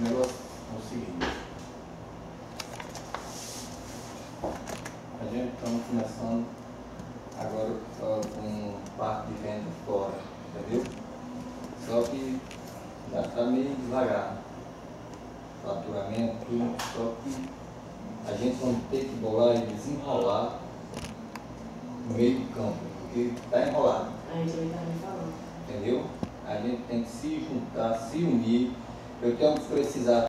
O negócio é o seguinte. A gente estamos começando agora com parte de venda fora, entendeu? Só que já está meio devagar. Faturamento, tudo, só que a gente vai ter que bolar e desenrolar no meio do campo, porque está enrolado. A gente também tá me falando. entendeu? A gente tem que se juntar, se unir. Eu tenho que precisar